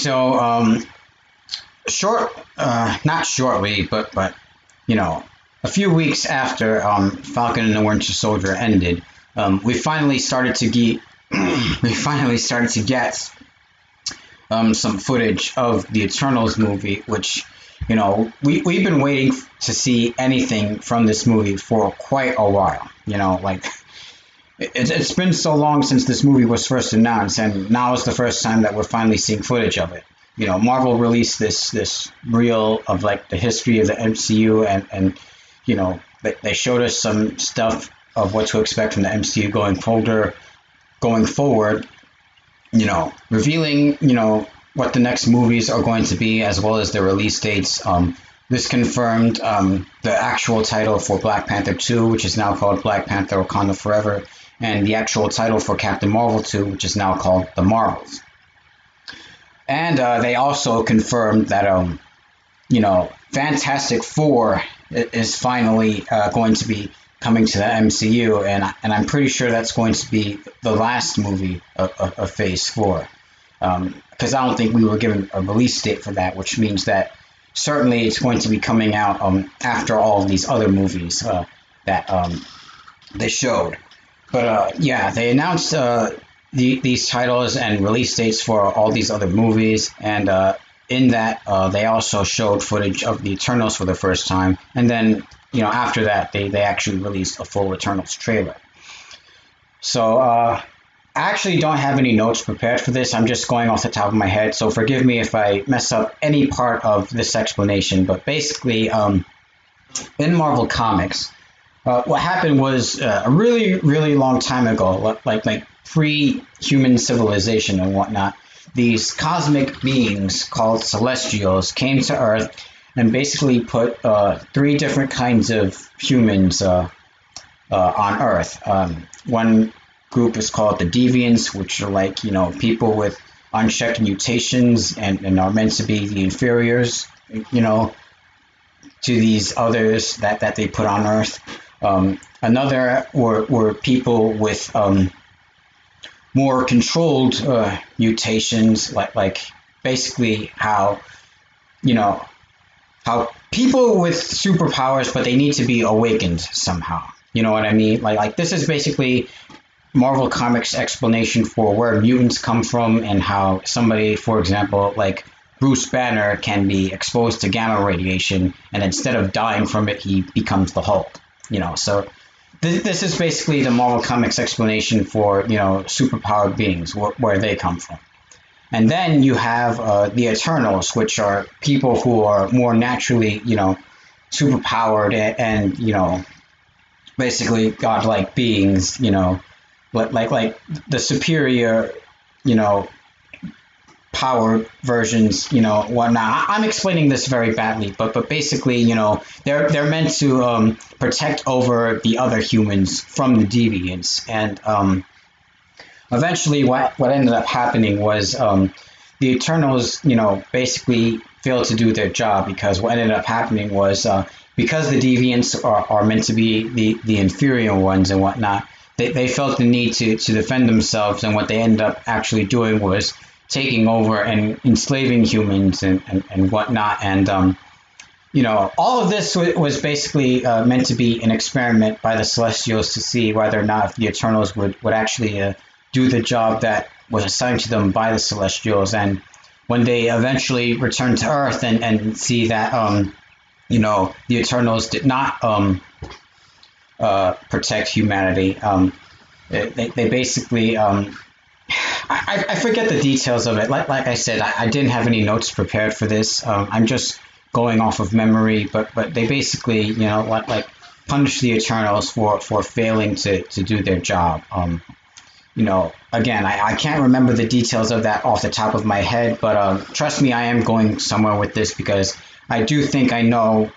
So, um, short, uh, not shortly, but but you know, a few weeks after um, Falcon and the Winter Soldier ended, um, we finally started to get we finally started to get um, some footage of the Eternals movie, which you know we we've been waiting to see anything from this movie for quite a while. You know, like it's, it's been so long since this movie was first announced, and now is the first time that we're finally seeing footage of it. You know, Marvel released this this reel of like the history of the MCU, and and you know they, they showed us some stuff of what to expect from the MCU going forward, going forward. You know, revealing you know what the next movies are going to be as well as the release dates. Um, this confirmed um, the actual title for Black Panther 2, which is now called Black Panther Wakanda Forever, and the actual title for Captain Marvel 2, which is now called The Marvels. And uh, they also confirmed that, um, you know, Fantastic Four is finally uh, going to be coming to the MCU, and and I'm pretty sure that's going to be the last movie of, of, of Phase Four, because um, I don't think we were given a release date for that, which means that certainly it's going to be coming out um, after all of these other movies uh, that um, they showed. But uh, yeah, they announced uh, the, these titles and release dates for all these other movies, and uh, in that uh, they also showed footage of the Eternals for the first time, and then you know after that they they actually released a full Eternals trailer. So uh, I actually don't have any notes prepared for this. I'm just going off the top of my head, so forgive me if I mess up any part of this explanation. But basically, um, in Marvel Comics uh, what happened was uh, a really, really long time ago, like like pre-human civilization and whatnot. These cosmic beings called Celestials came to Earth and basically put uh, three different kinds of humans uh, uh, on Earth. Um, one group is called the Deviants, which are like you know people with unchecked mutations and, and are meant to be the inferiors, you know, to these others that, that they put on Earth. Um, another were, were people with um, more controlled uh, mutations, like like basically how you know how people with superpowers, but they need to be awakened somehow. You know what I mean? Like like this is basically Marvel Comics explanation for where mutants come from and how somebody, for example, like Bruce Banner can be exposed to gamma radiation, and instead of dying from it, he becomes the Hulk you know, so th- this is basically the Marvel Comics explanation for you know superpowered beings, wh- where they come from. And then you have uh, the Eternals, which are people who are more naturally, you know, superpowered and, and you know, basically godlike beings, you know, like like like the superior, you know, power versions, you know, whatnot. I'm explaining this very badly, but but basically, you know, they're they're meant to um, protect over the other humans from the deviants, and um, eventually, what what ended up happening was um, the Eternals, you know, basically failed to do their job because what ended up happening was uh, because the deviants are, are meant to be the the inferior ones and whatnot. They, they felt the need to, to defend themselves, and what they ended up actually doing was taking over and enslaving humans and, and, and whatnot. And, um, you know, all of this w- was basically uh, meant to be an experiment by the Celestials to see whether or not the Eternals would, would actually uh, do the job that was assigned to them by the Celestials. And when they eventually return to Earth and, and see that, um, you know, the Eternals did not um, uh, protect humanity, um, they, they basically um, I, I forget the details of it. Like, like I said, I, didn't have any notes prepared for this. Um, I'm just going off of memory, but but they basically, you know, like, like punish the Eternals for, for failing to, to do their job. Um, you know, again, I, I can't remember the details of that off the top of my head, but um, trust me, I am going somewhere with this because I do think I know,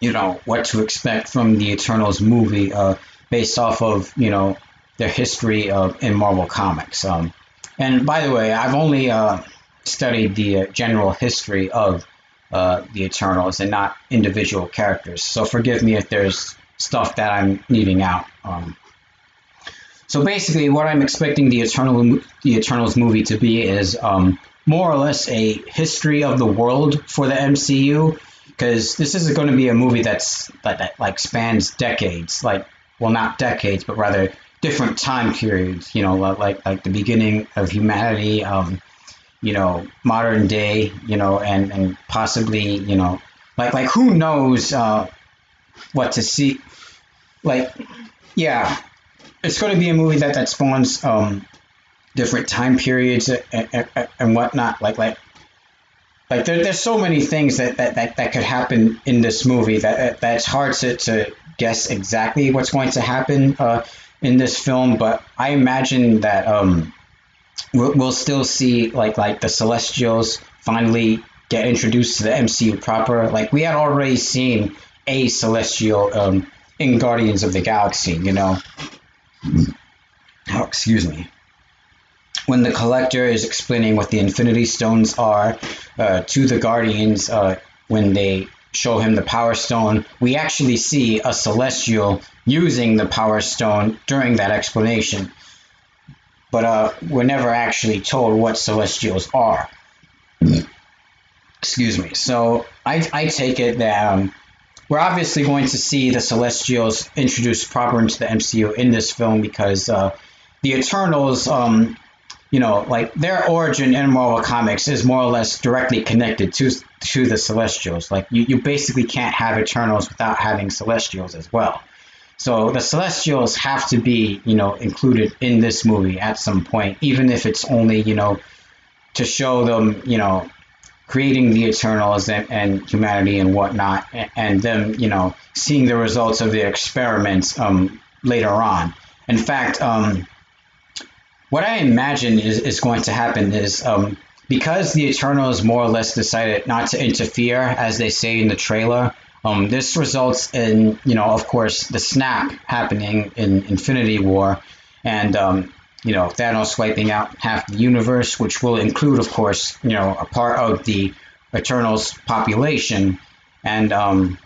you know, what to expect from the Eternals movie uh, based off of, you know, their history of in Marvel Comics. Um, and by the way, I've only uh, studied the uh, general history of uh, the Eternals and not individual characters. So forgive me if there's stuff that I'm leaving out. Um, so basically, what I'm expecting the Eternal the Eternals movie to be is um, more or less a history of the world for the MCU, because this is going to be a movie that's that, that like spans decades, like well, not decades, but rather different time periods. You know, like like the beginning of humanity, um, you know, modern day, you know, and and possibly, you know, like like who knows uh, what to see. Like, yeah, it's going to be a movie that that spawns um, different time periods and, and, and whatnot. Like like like there, there's so many things that, that, that, that could happen in this movie that that's hard to, to guess exactly what's going to happen uh, in this film. But I imagine that um, we'll, we'll still see like like the Celestials finally get introduced to the MCU proper. Like we had already seen a Celestial um, in Guardians of the Galaxy, you know. Oh, excuse me. When the Collector is explaining what the Infinity Stones are uh, to the Guardians, uh, when they show him the Power Stone, we actually see a Celestial using the Power Stone during that explanation. But uh, we're never actually told what Celestials are. Excuse me. So I, I take it that um, we're obviously going to see the Celestials introduced proper into the MCU in this film because uh, the Eternals, um, you know, like their origin in Marvel Comics is more or less directly connected to to the Celestials. Like you, you basically can't have Eternals without having Celestials as well. So the Celestials have to be, you know, included in this movie at some point, even if it's only, you know, to show them, you know, creating the Eternals and, and humanity and whatnot, and, and, them, you know, seeing the results of the experiments um, later on. In fact, um, what I imagine is, is going to happen is um, because the Eternals more or less decided not to interfere, as they say in the trailer. Um, this results in, you know, of course, the snap happening in Infinity War, and um, you know, Thanos wiping out half the universe, which will include, of course, you know, a part of the Eternals population. And um,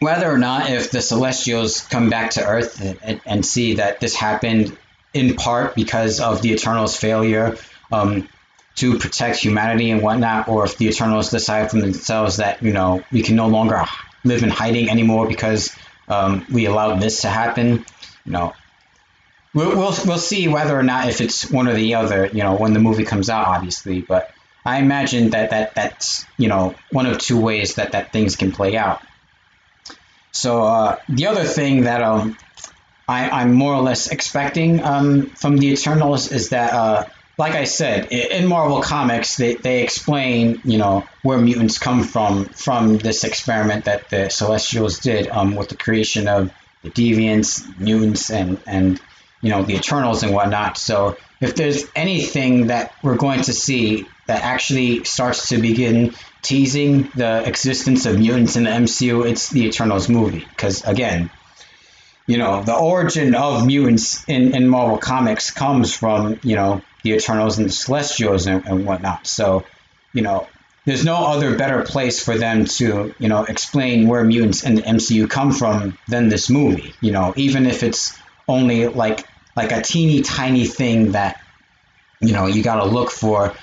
whether or not if the Celestials come back to Earth and, and, see that this happened in part because of the Eternals' failure um, to protect humanity and whatnot, or if the Eternals decide for themselves that, you know, we can no longer live in hiding anymore because um, we allowed this to happen, you know, We'll, we'll we'll see whether or not if it's one or the other. You know, when the movie comes out, obviously. But I imagine that that that's you know one of two ways that that things can play out. So uh, the other thing that um I, I'm more or less expecting um, from the Eternals is that uh, like I said, in Marvel Comics, they, they explain, you know, where mutants come from from this experiment that the Celestials did um, with the creation of the Deviants, mutants, and and you know, the Eternals and whatnot. So if there's anything that we're going to see that actually starts to begin teasing the existence of mutants in the MCU, it's the Eternals movie. Because again, you know, the origin of mutants in, in Marvel Comics comes from, you know, the Eternals and the Celestials and, and whatnot. So, you know, there's no other better place for them to, you know, explain where mutants in the MCU come from than this movie. You know, even if it's only like like a teeny tiny thing that you know you got to look for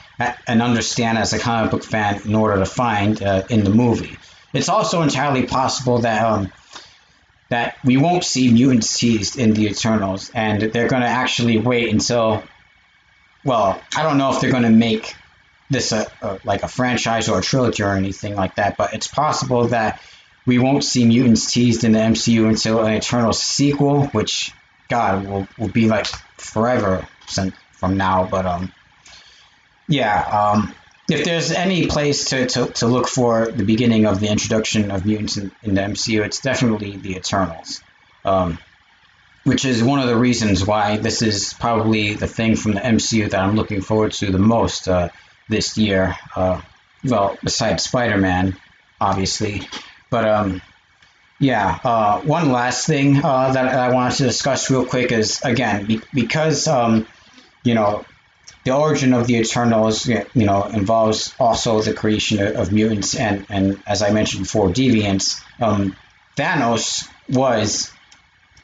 and understand as a comic book fan in order to find uh, in the movie. It's also entirely possible that um, that we won't see mutants teased in the Eternals, and they're going to actually wait until. Well, I don't know if they're going to make this a, a, like a franchise or a trilogy or anything like that, but it's possible that we won't see mutants teased in the MCU until an Eternals sequel, which God will will be like forever from now. But um, yeah. Um, if there's any place to, to, to look for the beginning of the introduction of mutants in, in the MCU, it's definitely the Eternals. Um, which is one of the reasons why this is probably the thing from the MCU that I'm looking forward to the most uh, this year. Uh, well, besides Spider Man, obviously. But um, yeah, uh, one last thing uh, that I wanted to discuss real quick is again be- because um, you know the origin of the Eternals you know involves also the creation of, mutants and and as I mentioned before, deviants. Um, Thanos was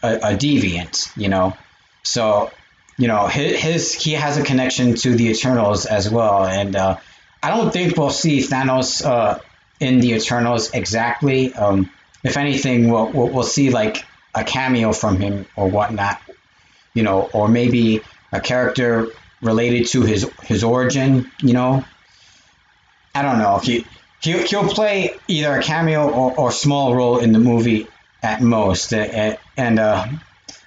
a, a, deviant, you know, So, you know, his, his he has a connection to the Eternals as well, and uh, I don't think we'll see Thanos uh, in the Eternals exactly. Um, if anything, we'll, we'll, we'll see like a cameo from him or whatnot, you know, or maybe a character related to his his origin, you know. I don't know. He he'll, he'll play either a cameo or, or small role in the movie at most, and uh,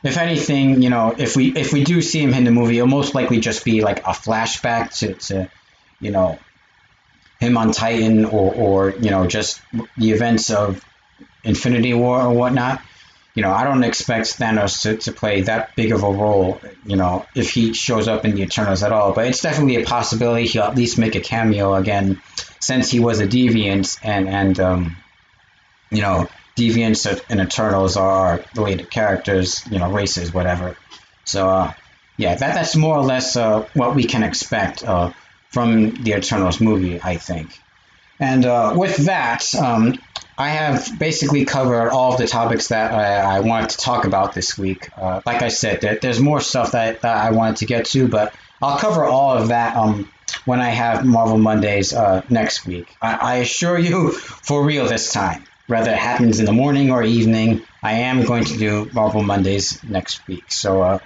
if anything, you know, if we if we do see him in the movie, it'll most likely just be like a flashback to, to you know, him on Titan or or you know just the events of Infinity War or whatnot you know, I don't expect Thanos to, to play that big of a role, you know, if he shows up in the Eternals at all. But it's definitely a possibility he'll at least make a cameo again, since he was a deviant and and um, you know, deviants and Eternals are related characters, you know, races, whatever. So uh, yeah, that that's more or less uh, what we can expect uh, from the Eternals movie, I think. And uh, with that, um, I have basically covered all of the topics that I, I wanted to talk about this week. Uh, like I said, there, there's more stuff that, that I wanted to get to, but I'll cover all of that um, when I have Marvel Mondays uh, next week. I, I assure you, for real this time, whether it happens in the morning or evening, I am going to do Marvel Mondays next week. So, uh,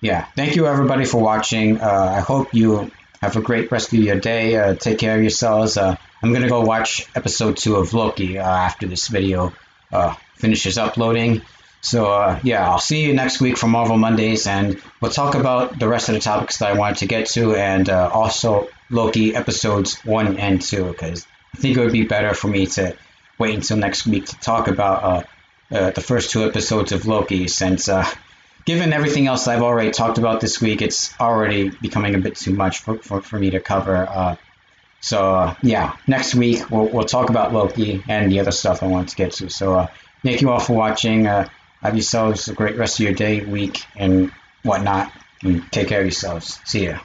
yeah, thank you everybody for watching. Uh, I hope you have a great rest of your day. Uh, take care of yourselves. I'm going to go watch episode two of Loki uh, after this video uh, finishes uploading. So, uh, yeah, I'll see you next week for Marvel Mondays, and we'll talk about the rest of the topics that I wanted to get to, and uh, also Loki episodes one and two, because I think it would be better for me to wait until next week to talk about uh, uh, the first two episodes of Loki, since given everything else I've already talked about this week, it's already becoming a bit too much for, for, for me to cover. So uh, yeah, next week we'll, we'll talk about Loki and the other stuff I want to get to. So uh, thank you all for watching. Uh, have yourselves a great rest of your day, week, and whatnot. And take care of yourselves. See ya.